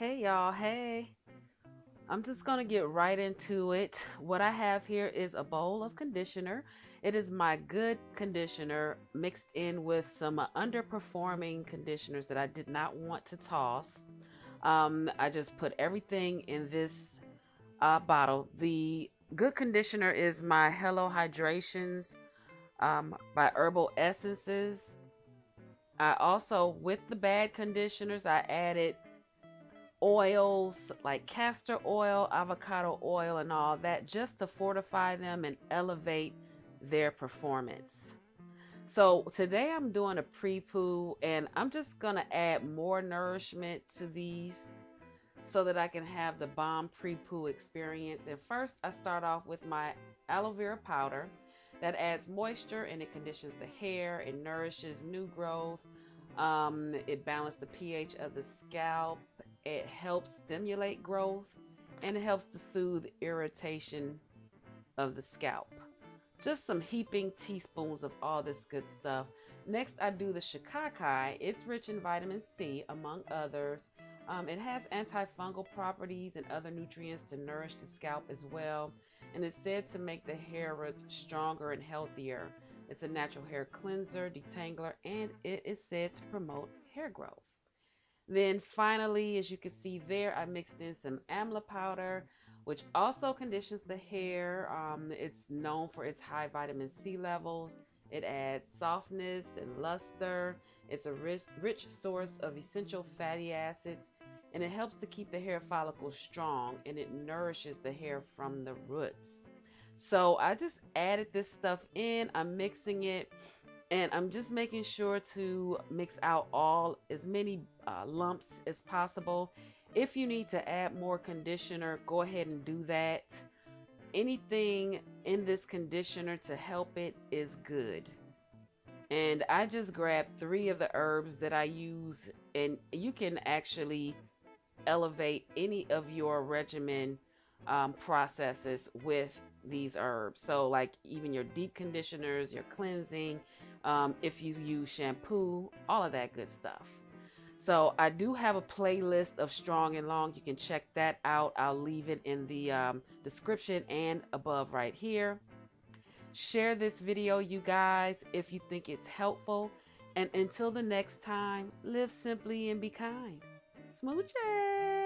Hey y'all, hey. I'm just gonna get right into it. What I have here is a bowl of conditioner. It is my good conditioner mixed in with some underperforming conditioners that I did not want to toss. Um, I just put everything in this uh, bottle. The good conditioner is my Hello Hydrations um, by Herbal Essences. I also, with the bad conditioners, I added oils like castor oil, avocado oil, and all that just to fortify them and elevate their performance. So today I'm doing a pre-poo and I'm just going to add more nourishment to these so that I can have the bomb pre-poo experience. And first I start off with my aloe vera powder that adds moisture and it conditions the hair, it nourishes new growth, um, it balances the pH of the scalp, it helps stimulate growth, and it helps to soothe irritation of the scalp. Just some heaping teaspoons of all this good stuff. Next, I do the shikakai. It's rich in vitamin C, among others. Um, it has antifungal properties and other nutrients to nourish the scalp as well. And it's said to make the hair roots stronger and healthier. It's a natural hair cleanser, detangler, and it is said to promote hair growth. Then finally, as you can see there, I mixed in some amla powder, which also conditions the hair. Um, it's known for its high vitamin C levels. It adds softness and luster. It's a rich, rich source of essential fatty acids and it helps to keep the hair follicles strong and it nourishes the hair from the roots. So I just added this stuff in. I'm mixing it and I'm just making sure to mix out all as many uh, lumps as possible. If you need to add more conditioner, go ahead and do that. Anything in this conditioner to help it is good. And I just grabbed three of the herbs that I use, and you can actually elevate any of your regimen um, processes with these herbs. So, like even your deep conditioners, your cleansing, um, if you use shampoo, all of that good stuff. So, I do have a playlist of Strong and Long. You can check that out. I'll leave it in the um, description and above right here. Share this video, you guys, if you think it's helpful. And until the next time, live simply and be kind. Smooches!